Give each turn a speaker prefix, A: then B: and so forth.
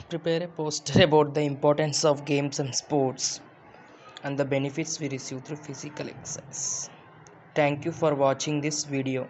A: prepare a poster about the importance of games and sports and the benefits we receive through physical exercise. Thank you for watching this video.